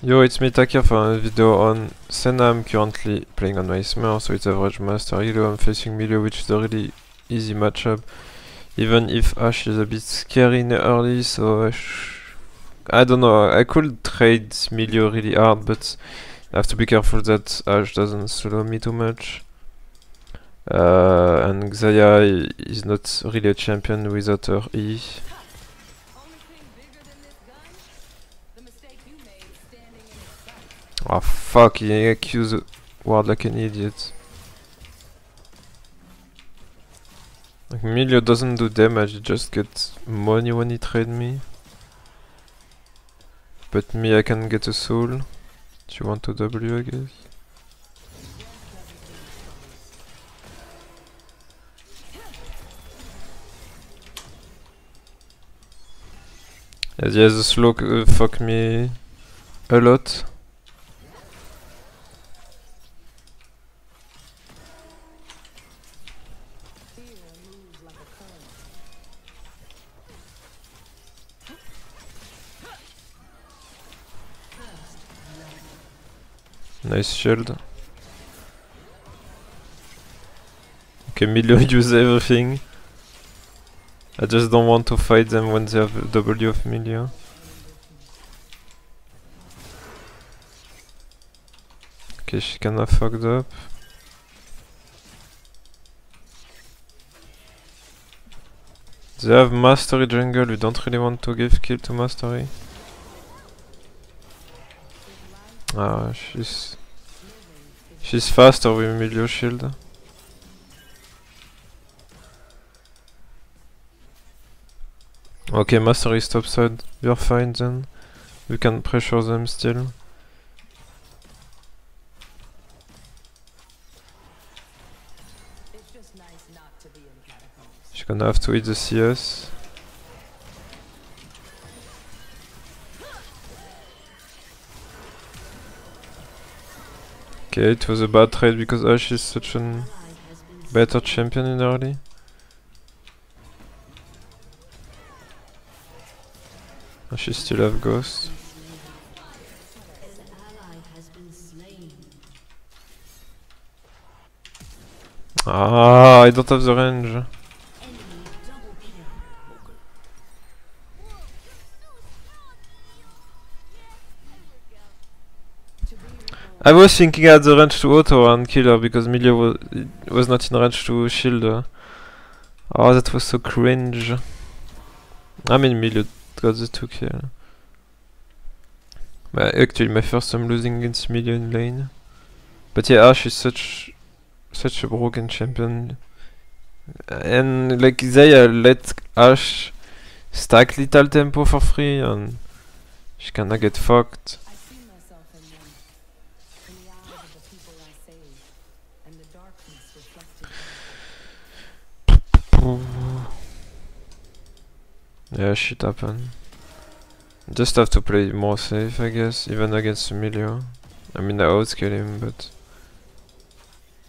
Yo, it's me Takyre for a video on Senna. I'm currently playing on my Smurf, so it's average master hero. I'm facing Milio, which is a really easy matchup. Even if Ashe is a bit scary in the early, so I, I don't know, I could trade Milio really hard, but I have to be careful that Ashe doesn't slow me too much. Uh, and Xayah is not really a champion without her E. Oh fuck, he accused Ward like an idiot. Like Milio doesn't do damage, he just gets money when he trade me. But me I can get a soul. Do you want to W I guess. Yes, yes, the slow uh, fuck me a lot. Nice shield. Okay, Milio use everything. I just don't want to fight them when they have W of Milio. Okay, she kinda fucked up. They have Master Yi jungle, we don't really want to give kill to Master Yi. Ah, she's... She's faster with Milio shield. Okay, Master Yi is topside. We're fine then. We can pressure them still. She's gonna have to hit the CS. Okay, it was a bad trade because Ashe is such a better champion in early. She still have ghost. Ah, I don't have the range. I was thinking I had the range to auto and kill her because Milio was, was not in range to shield her. Oh, that was so cringe. I mean, Milio got the 2 kill. But actually, my first time losing against Milio in lane. But yeah, Ashe is such such a broken champion. And like they uh, let Ashe stack little tempo for free and she kinda get fucked. Yeah, shit happen. Just have to play more safe, I guess, even against Emilio. I mean, I outscale him, but...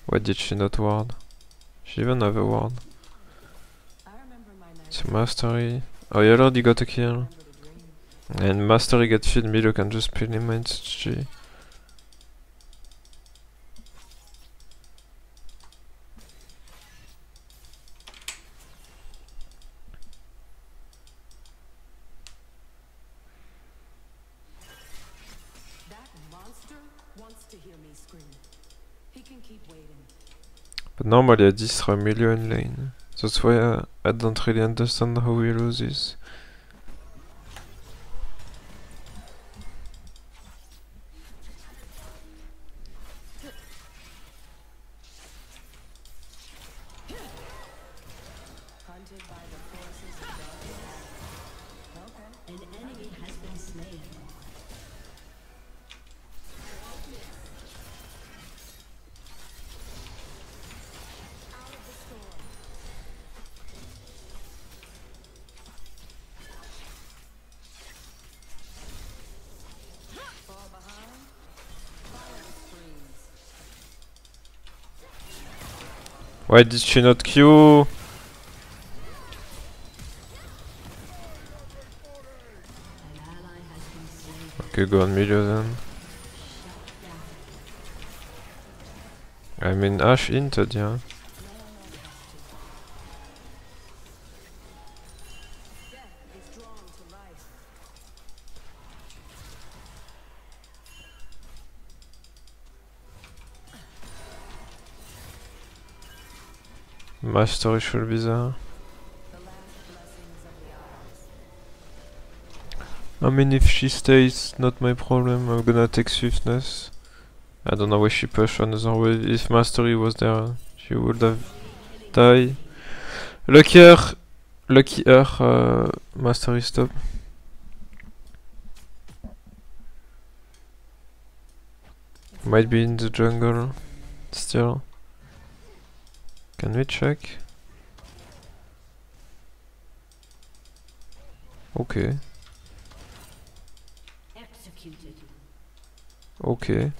Why did she not ward? She even have a ward. It's Master Yi. Oh, you already got a kill. And Master Yi get feed, Milo can just pin him in G. normally I destroy million lane. That's why I, I don't really understand how we lose this. Why did she not queue? Ok, go on Milio then. I mean Ashe inted, yeah. Master should be there. I mean, if she stays, not my problem. I'm gonna take swiftness. I don't know why she pushed another way. If Master Yi was there, she would have died. Lucky her, lucky her, uh, Master Yi stop. Might be in the jungle still. Can we check? Okay. Okay.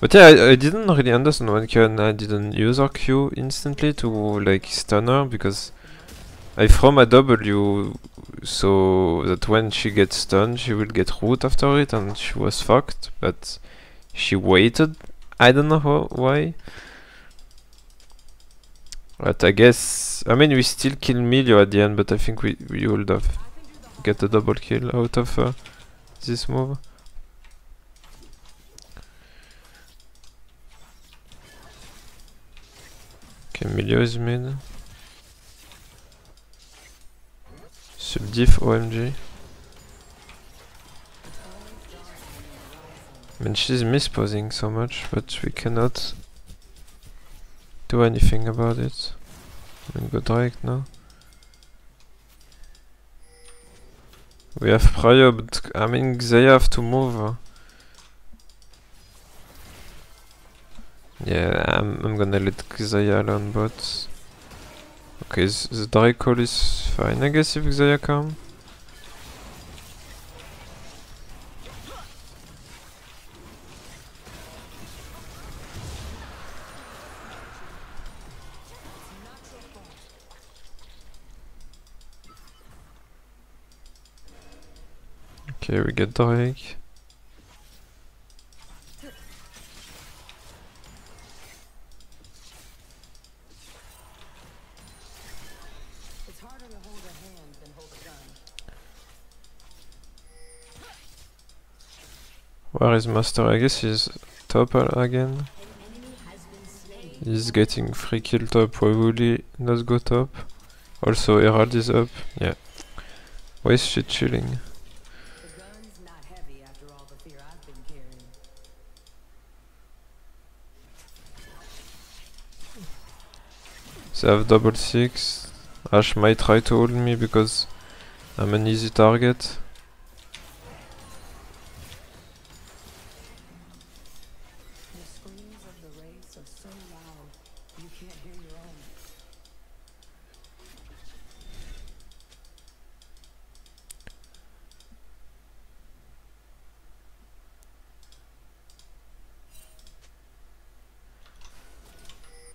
But yeah, I, I didn't really understand when can I didn't use her Q instantly to like stun her because I from a W so that when she gets stunned she will get root after it and she was fucked but she waited I don't know how, why but I guess I mean we still kill Milio at the end but I think we, we would have get a double kill out of uh, this move Okay, Milio is mid. Subdiff OMG. I mean, she's misposing so much, but we cannot do anything about it. Go direct now. We have Prio, but I mean, they have to move. Yeah, I'm, I'm gonna let Xayah alone bot. Okay, the Drake call is fine, I guess, if Xayah come. Okay, we get Drake. Where is Master? I guess he's top again. He's getting free kill top, probably not go top. Also Herald is up, yeah. Why is she chilling? They have double six. Ashe might try to hold me because I'm an easy target.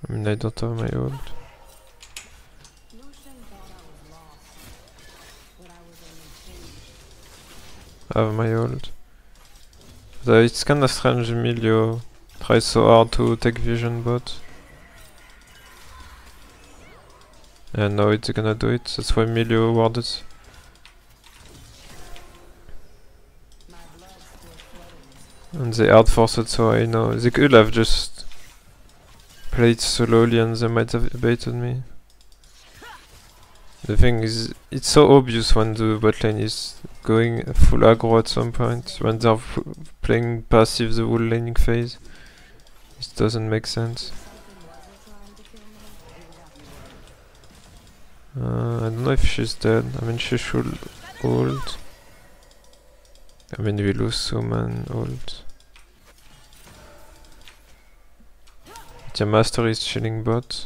I mean, I don't have my ult. I have my ult. So it's kinda strange Milio tries so hard to take vision bot. And now it's gonna do it, that's why Milio warded. And they hard forced so I know. They could have just played slowly and they might have baited me. The thing is, it's so obvious when the bot lane is going full aggro at some point, when they're playing passive the whole laning phase. It doesn't make sense. Uh, I don't know if she's dead, I mean she should ult. I mean we lose Suman ult. The master is chilling bot.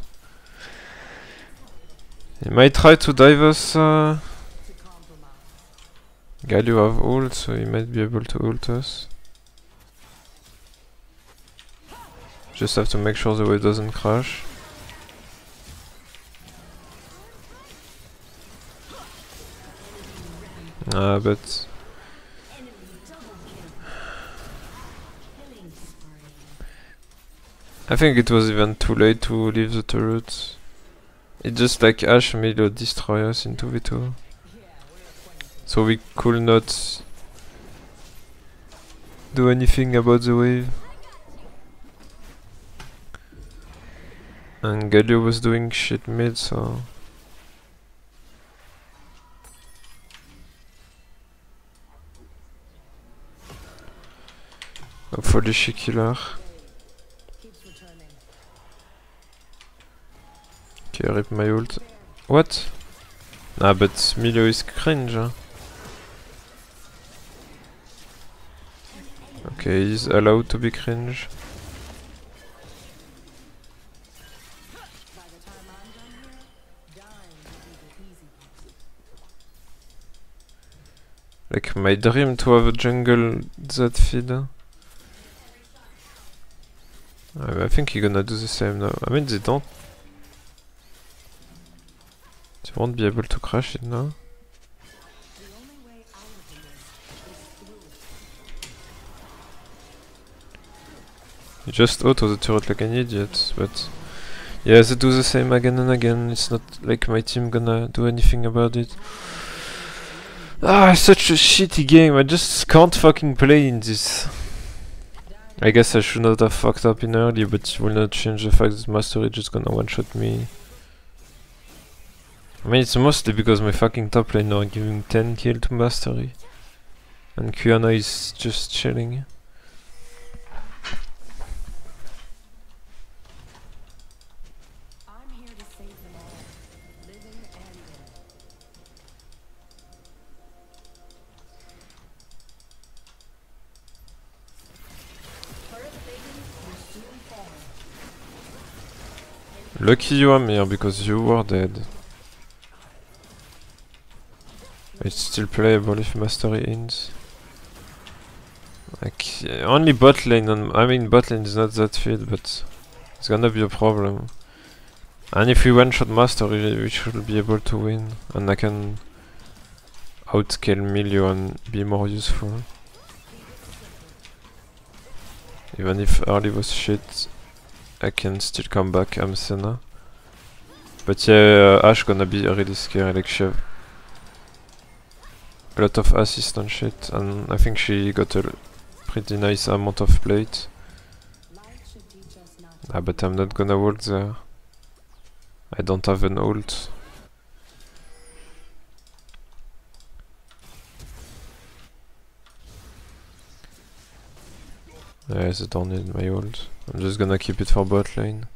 He might try to dive us. Uh, you have ult, so he might be able to ult us. Just have to make sure the wave doesn't crash. Ah, uh, but... I think it was even too late to leave the turret. It just like Ashe made a destroy us in 2v2. So we could not do anything about the wave. And Galio was doing shit mid, so... Hopefully she killer. Rip my ult. What? Ah, but Milo is cringe. huh? Okay, he's allowed to be cringe. Like my dream to have a jungle that feed. Uh, I think you're gonna do the same now. I mean, they don't. Won't be able to crash it now. You just auto the turret like an idiot, but yeah, they do the same again and again. It's not like my team gonna do anything about it. Ah, such a shitty game. I just can't fucking play in this. I guess I should not have fucked up in early, but it will not change the fact that Master Yi just gonna one-shot me. I mean, it's mostly because my fucking top lane are giving 10 kill to Master Yi. And Qiyana is just chilling. I'm here to save them all, living and dead. Turret plating will soon fall. Lucky you are here because you were dead. It's still playable if Master Yi ends. Like, uh, only bot lane, on, I mean bot lane is not that feed, but it's gonna be a problem. And if we one-shot Master Yi, we should be able to win, and I can outscale Milio and be more useful. Even if early was shit, I can still come back, I'm Senna. But yeah, uh, Ashe gonna be really scary, like she a lot of assist and shit, and I think she got a pretty nice amount of plate. Ah, but I'm not gonna ult there. I don't have an ult. Yes, I don't need my ult. I'm just gonna keep it for bot lane.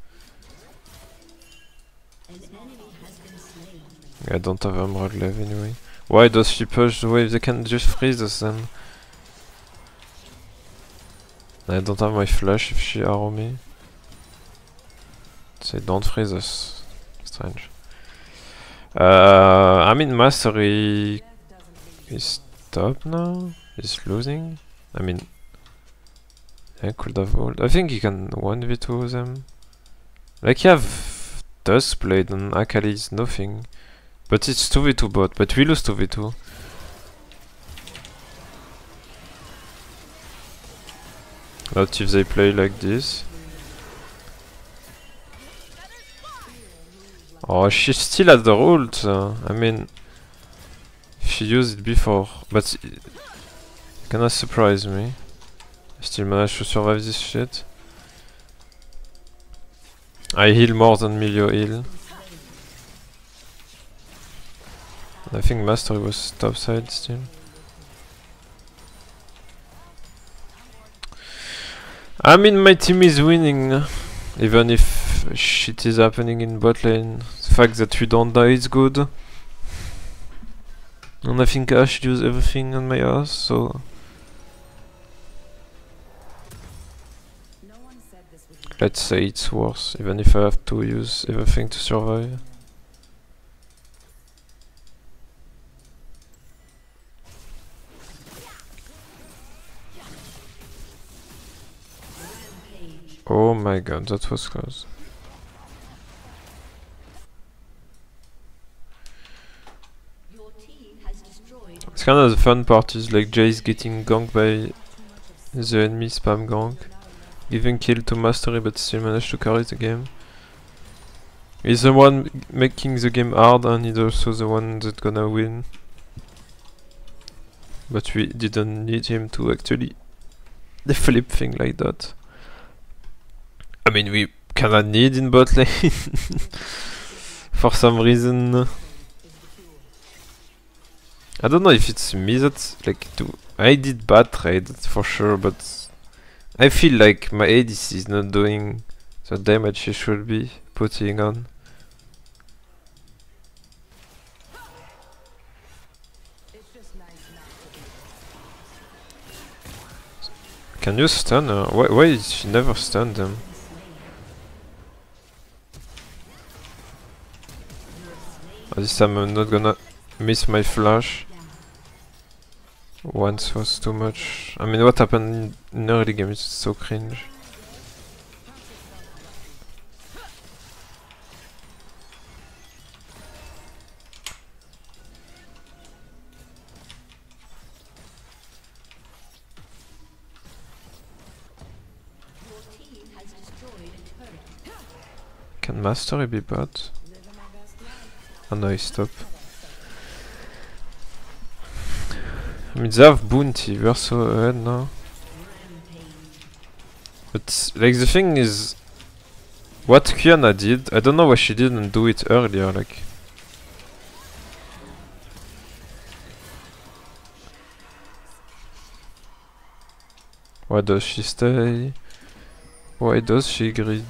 I don't have emerald left anyway. Why does she push the wave? They can just freeze us then. I don't have my flash if she arrow me. Say don't freeze us. Strange. Uh, I mean Master Yi is top now. He's losing. I mean, I could have ult. I think he can one v two them. Like you have Dust Blade and Akali is nothing. But it's 2v2 bot, but we lose 2v2. Not if they play like this. Oh, she still has the ult. uh, I mean, she used it before, but it gonna surprise me. I still managed to survive this shit. I heal more than Milio heal. I think Master Yi was topside still. I mean, my team is winning, even if shit is happening in bot lane. The fact that we don't die is good. And I think I should use everything on my ass, so No one said this would be let's say it's worse, even if I have to use everything to survive. My god, that was close. Your team has destroyed It's kind of the fun part is like Jace getting ganked by the enemy spam gank. giving kill to Master Yi but still managed to carry the game. He's the one making the game hard and he's also the one that's gonna win. But we didn't need him to actually the flip thing like that. I mean we kinda need in bot lane for some reason. I don't know if it's me that like do I did bad trade for sure, but I feel like my ADC is not doing the damage he should be putting on. Can you stun her? Why, why did she never stun them? This time I'm not gonna miss my flash. Once was too much. I mean, what happened in, early game is so cringe. Can Master Yi be bad? No, stopped. I mean, they have Bounty, we're uh, ahead now. But, like, the thing is... What Qiyana did, I don't know why she didn't do it earlier, like... Why does she stay? Why does she grid?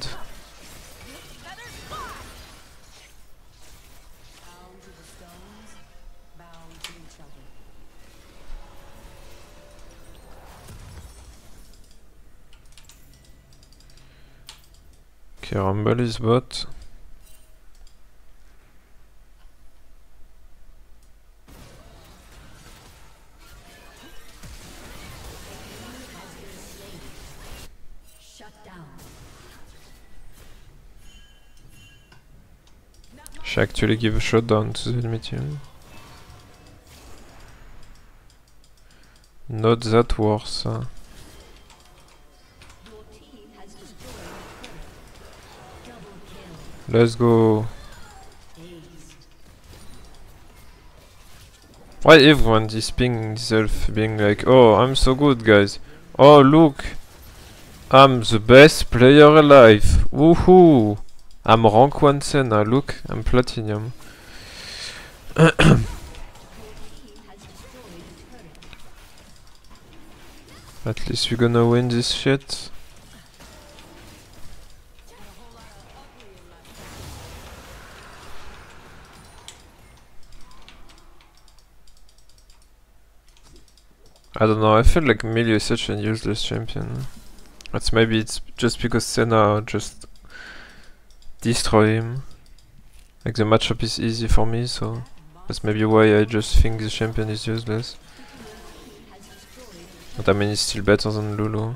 Okay, Rumble is bot. She actually give a shutdown to the enemy team. Not that worse. Let's go. Why everyone is pinging himself, being like, oh, I'm so good, guys. Oh, look. I'm the best player alive. Woohoo. I'm rank 1 Senna, ah, look, I'm platinum. At least we're gonna win this shit. I don't know, I feel like Milio is such a useless champion. That's maybe it's just because Senna just destroy him. Like the matchup is easy for me, so that's maybe why I just think the champion is useless. But I mean, it's still better than Lulu.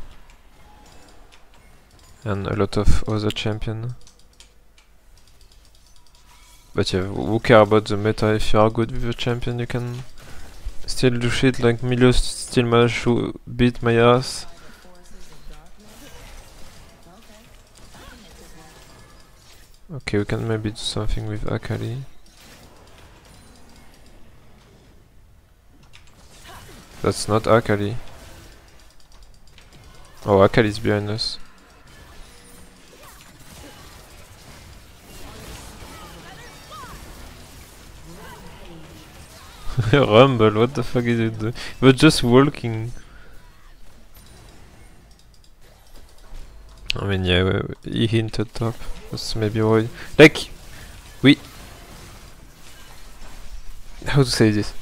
And a lot of other champion. But yeah, who who care about the meta if you are good with a champion, you can still do shit like Milios still managed to beat my ass. Okay, we can maybe do something with Akali. That's not Akali. Oh, Akali's behind us. Rumble, what the fuck is it doing? We're just walking. I mean, yeah, he hinted top. That's maybe why. Like, we. How to say this?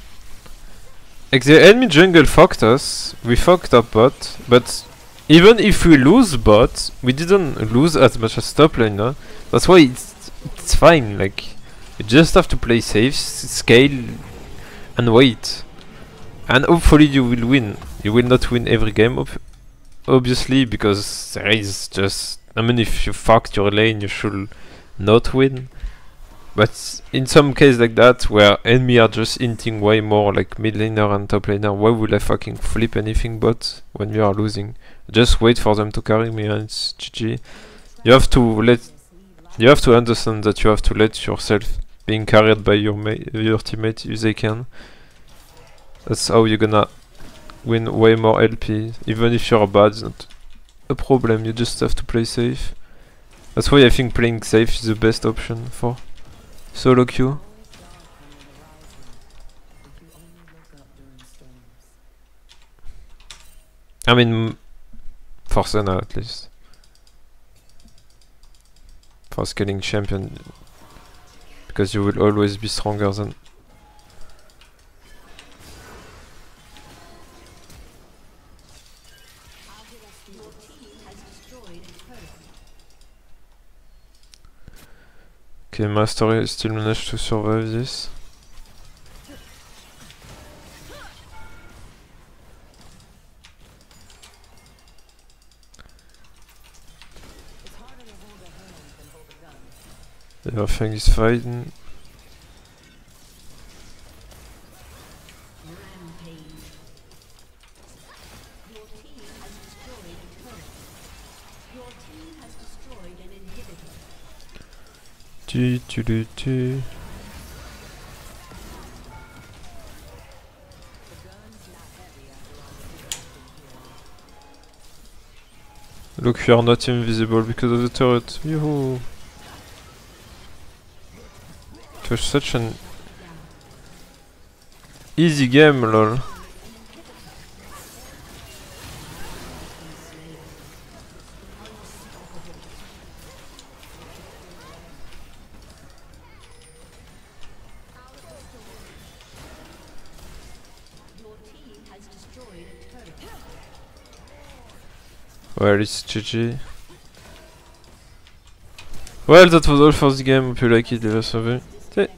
Like, the enemy jungle fucked us, we fucked up bot, but even if we lose bot, we didn't lose as much as top lane, no? That's why it's, it's fine, like, you just have to play safe, scale, and wait. And hopefully you will win. You will not win every game, ob obviously, because there is just... I mean, if you fucked your lane, you should not win. But in some case like that, where enemy are just hinting way more like mid laner and top laner, why would I fucking flip anything but when we are losing? Just wait for them to carry me and it's GG. You have to let you have to understand that you have to let yourself being carried by your your teammate if they can. That's how you're gonna win way more LP. Even if you're bad, it's not a problem. You just have to play safe. That's why I think playing safe is the best option for solo queue. I mean, for Senna at least. For scaling champion, because you will always be stronger than. Okay, Master still managed to survive this. Inhibitor. Tu, tu, tu, tu. Look, you are not invisible because of the turret. It was such an easy game, lol. Well, it's GG. Well, that was all for this game. Hope you like it, leave us a review.